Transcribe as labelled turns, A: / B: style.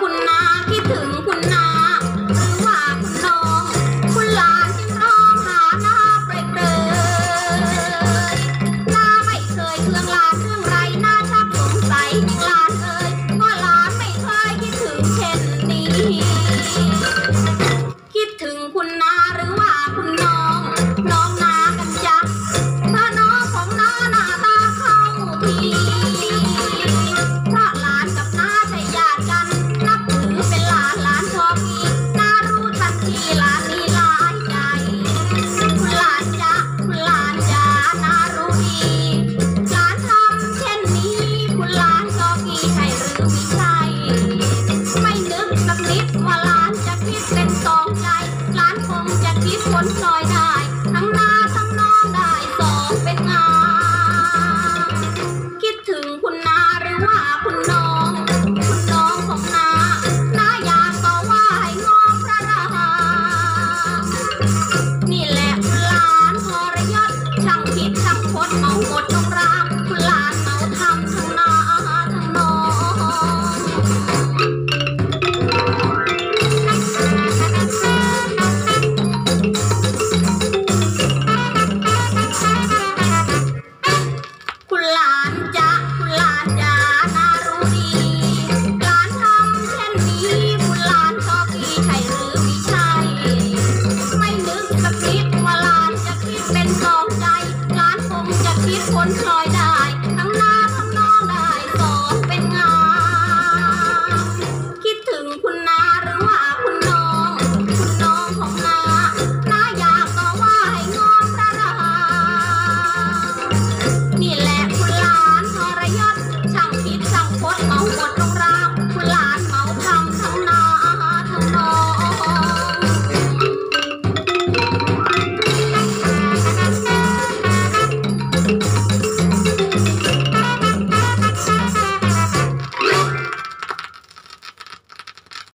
A: คุณนาคิดถึงคุณนาหรือว่าคุณน้อง คุณหลานจึงร้องหาน้าเปรกเลยหน้าไม่เคยเครื่องลานเรื่องไรหน้าชักสงสัยหลานเอ่ยก็หลานไม่เคยคิดถึงเช่นนี้ คิดถึงคุณนา Música คุณหลานจะคุณหลานจ๋น่ารู้ดีหลานทำเช่นี้คุณหลานชอบดีใช่หรือไม่ใช่ ไม่นึกสักนิดว่าหลานจะคิดเป็นสองใจหลานคงจะคิดพลอยได้